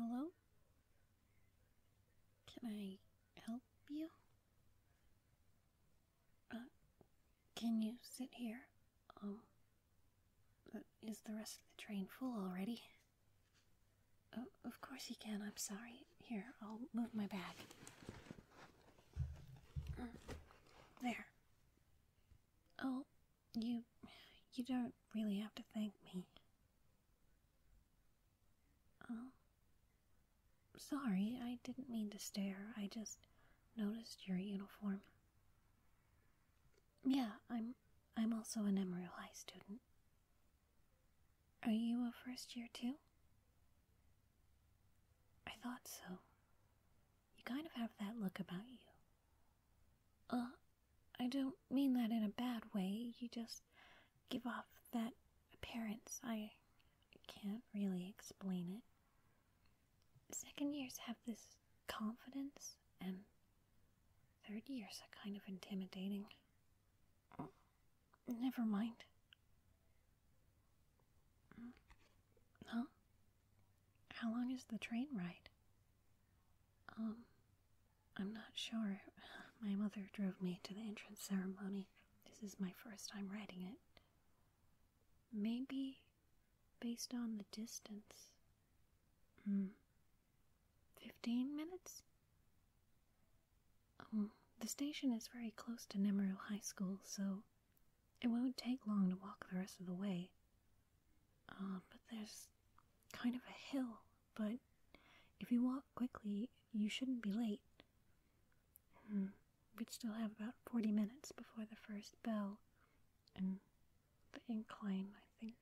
Hello? Can I help you? Uh, can you sit here? Um, is the rest of the train full already? Oh, of course you can, I'm sorry. Here, I'll move my bag. There. Oh, you. you don't really have to thank me. Sorry, I didn't mean to stare. I just noticed your uniform. Yeah, I'm I'm also an Emerald High student. Are you a first year too? I thought so. You kind of have that look about you. Uh, I don't mean that in a bad way. You just give off that appearance. I can't really explain it. Second years have this confidence, and third years are kind of intimidating. Never mind. Huh? How long is the train ride? Um, I'm not sure. My mother drove me to the entrance ceremony. This is my first time riding it. Maybe based on the distance. Hmm. 15 minutes? Um, the station is very close to Nemuro High School, so it won't take long to walk the rest of the way. Uh, but there's kind of a hill, but if you walk quickly, you shouldn't be late. Hmm. We'd still have about 40 minutes before the first bell, and the incline, I think.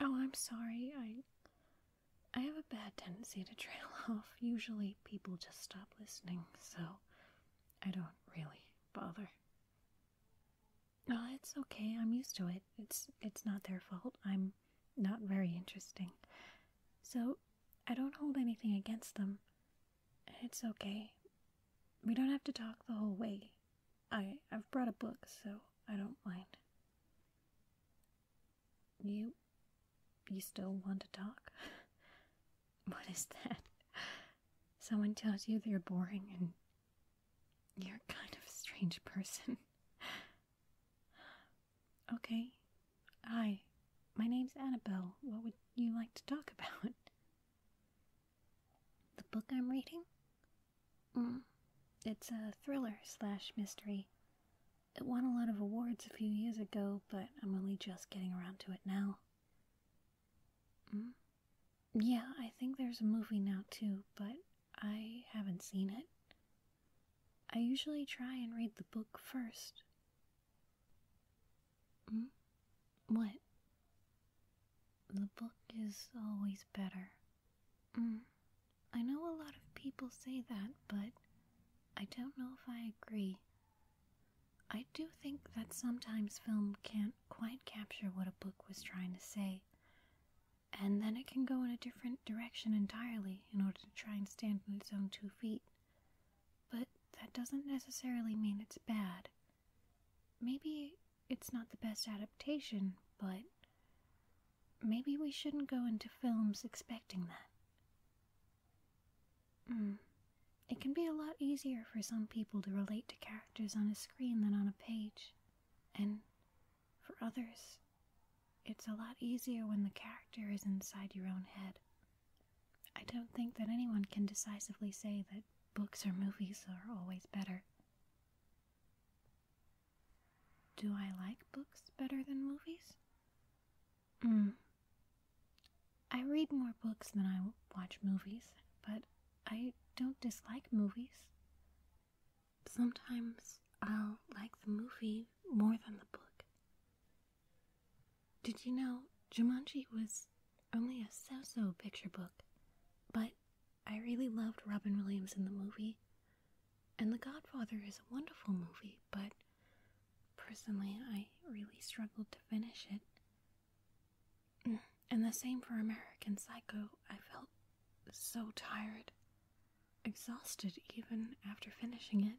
Oh, I'm sorry. I I have a bad tendency to trail off. Usually people just stop listening, so I don't really bother. No, it's okay. I'm used to it. It's it's not their fault. I'm not very interesting. So, I don't hold anything against them. It's okay. We don't have to talk the whole way. I I've brought a book, so I don't mind. You you still want to talk? What is that? Someone tells you they're boring and you're kind of a strange person. okay. Hi. My name's Annabelle. What would you like to talk about? The book I'm reading? Mm. It's a thriller slash mystery. It won a lot of awards a few years ago, but I'm only just getting around to it now. Mm. Yeah, I think there's a movie now too, but I haven't seen it. I usually try and read the book first. Hmm? What? The book is always better. Mm. I know a lot of people say that, but I don't know if I agree. I do think that sometimes film can't quite capture what a book was trying to say, and then it can go in a different direction entirely in order to try and stand on its own two feet. But that doesn't necessarily mean it's bad. Maybe it's not the best adaptation, but maybe we shouldn't go into films expecting that. Hmm. It can be a lot easier for some people to relate to characters on a screen than on a page, and for others, it's a lot easier when the character is inside your own head. I don't think that anyone can decisively say that books or movies are always better. Do I like books better than movies? Hmm. I read more books than I watch movies, but I don't dislike movies. Sometimes I'll like the movie more than the book. Did you know Jumanji was only a so so picture book, but I really loved Robin Williams in the movie. And The Godfather is a wonderful movie, but personally I really struggled to finish it. Mm, And the same for American Psycho. I felt so tired, exhausted even after finishing it.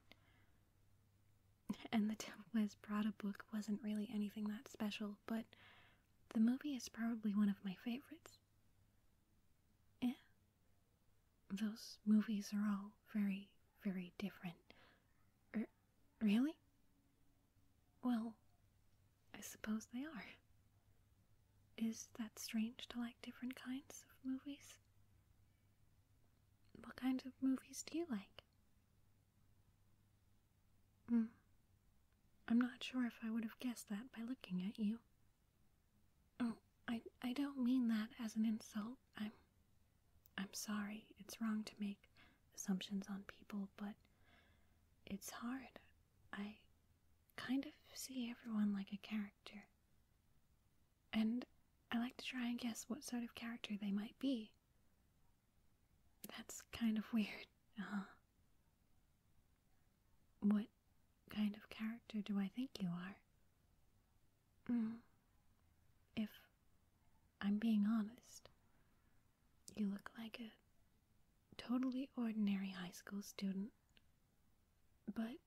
And the Devil Wears Prada book wasn't really anything that special, but the movie is probably one of my favorites. those movies are all very, very different. Er, really? Well, I suppose they are. Is that strange to like different kinds of movies? What kind of movies do you like? Hmm. I'm not sure if I would have guessed that by looking at you. I don't mean that as an insult. I'm I'm sorry. It's wrong to make assumptions on people, but it's hard. I kind of see everyone like a character. And I like to try and guess what sort of character they might be. That's kind of weird. Uh, what kind of character do I think you are? Mm. If I'm being honest, you look like a totally ordinary high school student. But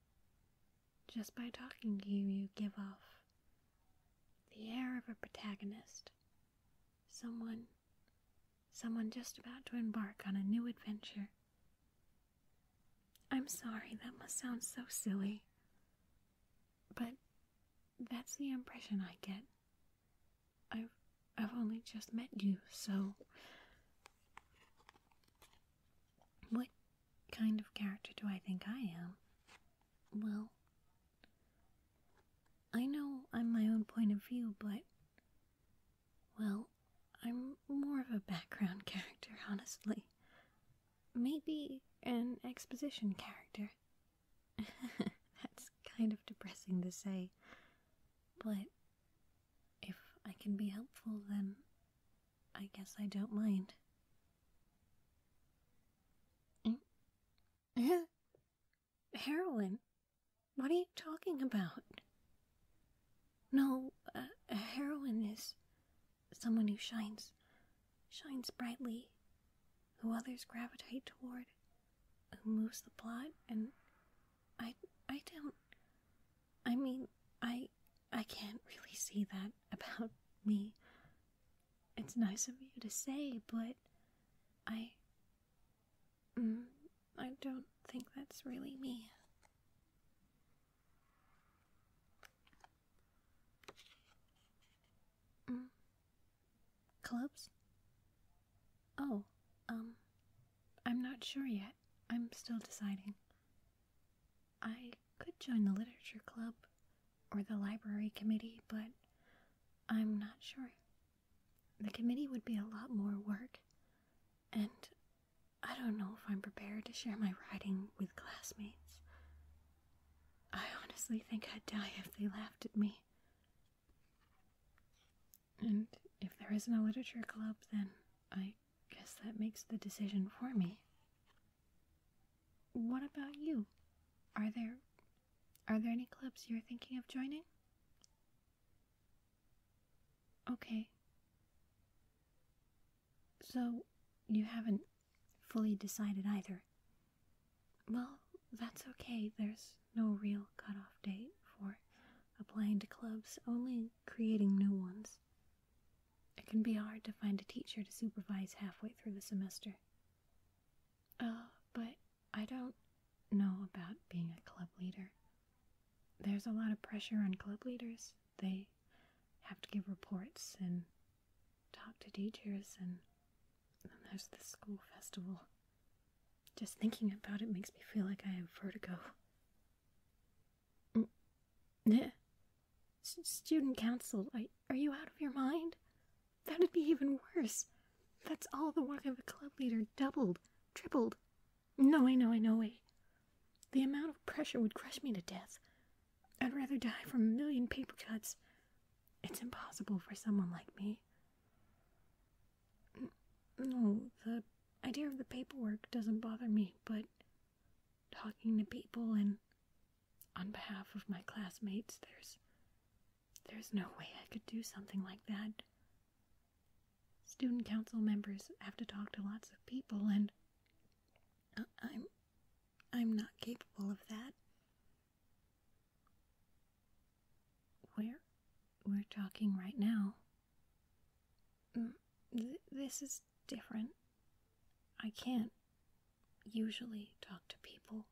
just by talking to you, you give off the air of a protagonist. Someone, someone just about to embark on a new adventure. I'm sorry, that must sound so silly. But that's the impression I get. I've I've only just met you, so what kind of character do I think I am? Well, I know I'm my own point of view, but well, I'm more of a background character, honestly. Maybe an exposition character. That's kind of depressing to say, but can be helpful, then I guess I don't mind. Heroine? What are you talking about? No, uh, a heroine is someone who shines, shines brightly, who others gravitate toward, who moves the plot, and I, I don't. I mean, I, I can't really see that about me. It's nice of you to say, but I, mm, I don't think that's really me. Mm. Clubs? Oh, um, I'm not sure yet. I'm still deciding. I could join the literature club or the library committee, but I'm not sure. The committee would be a lot more work, and I don't know if I'm prepared to share my writing with classmates. I honestly think I'd die if they laughed at me. And if there isn't a literature club, then I guess that makes the decision for me. What about you? Are there are there any clubs you're thinking of joining? Okay. So you haven't fully decided either. Well, that's okay. There's no real cutoff date for applying to clubs, only creating new ones. It can be hard to find a teacher to supervise halfway through the semester. Uh, but I don't know about being a club leader. There's a lot of pressure on club leaders. They have to give reports and talk to teachers, and then there's the school festival. Just thinking about it makes me feel like I have vertigo. Mm. student council, are, are you out of your mind? That'd be even worse. That's all the work of a club leader doubled, tripled. No, I know, I know, wait. The amount of pressure would crush me to death. I'd rather die from a million paper cuts. It's impossible for someone like me. No, the idea of the paperwork doesn't bother me, but talking to people and on behalf of my classmates, there's there's no way I could do something like that. Student council members have to talk to lots of people and I'm I'm not capable of that. We're we're talking right now. Mm, th- this is different. I can't usually talk to people.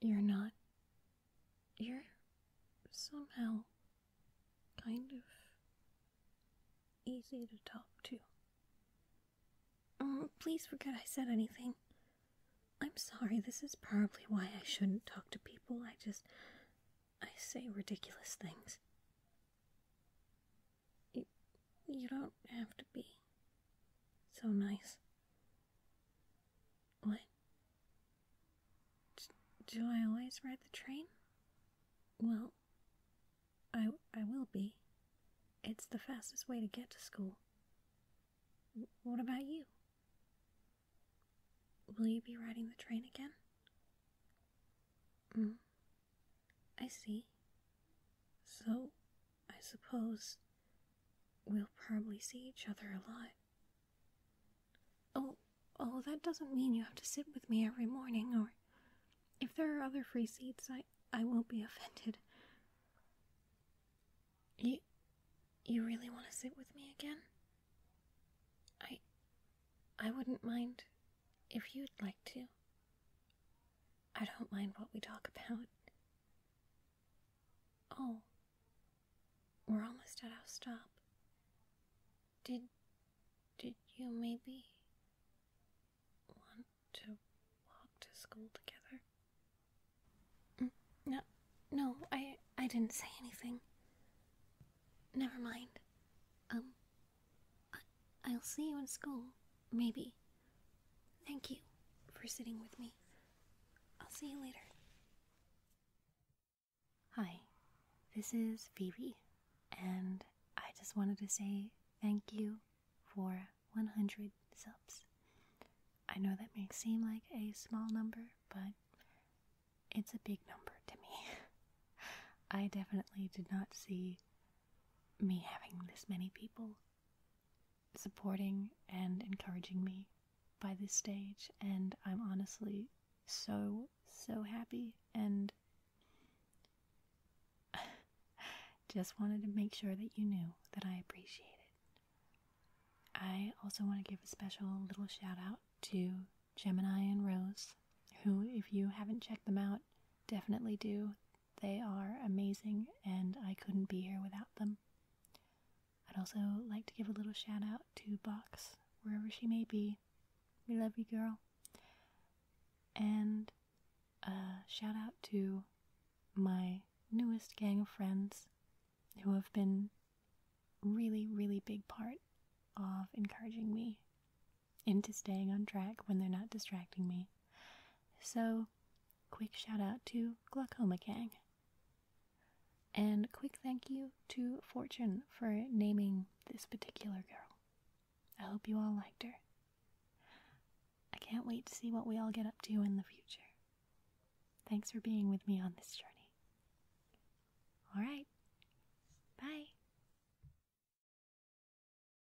You're not. You're somehow kind of easy to talk to. Um, please forget I said anything. I'm sorry, this is probably why I shouldn't talk to people. I just. I say ridiculous things. You, you don't have to be so nice. What? Do I always ride the train? Well, I, I will be. It's the fastest way to get to school. What about you? Will you be riding the train again? Mm. I see. So, I suppose we'll probably see each other a lot. Oh, oh, that doesn't mean you have to sit with me every morning, or if there are other free seats, I, I won't be offended. You, you really want to sit with me again? I, I wouldn't mind if you'd like to. I don't mind what we talk about. Oh, we're almost at our stop. Did, did you maybe want to walk to school together? Mm, no, no, I, I didn't say anything. Never mind. Um, I, I'll see you in school, maybe. Thank you for sitting with me. I'll see you later. Hi, this is Phoebe, and I just wanted to say thank you for 100 subs. I know that may seem like a small number, but it's a big number to me. I definitely did not see me having this many people supporting and encouraging me by this stage, and I'm honestly so, so happy and just wanted to make sure that you knew that I appreciate it. I also want to give a special little shout out to Gemini and Rose, who, if you haven't checked them out, definitely do. They are amazing, and I couldn't be here without them. I'd also like to give a little shout out to Box, wherever she may be. We love you, girl. And a shout out to my newest gang of friends who have been really, really big part of encouraging me into staying on track when they're not distracting me. So, quick shout out to Glaucoma Gang. And quick thank you to Fortuyn for naming this particular girl. I hope you all liked her. I can't wait to see what we all get up to in the future. Thanks for being with me on this journey. Alright, bye.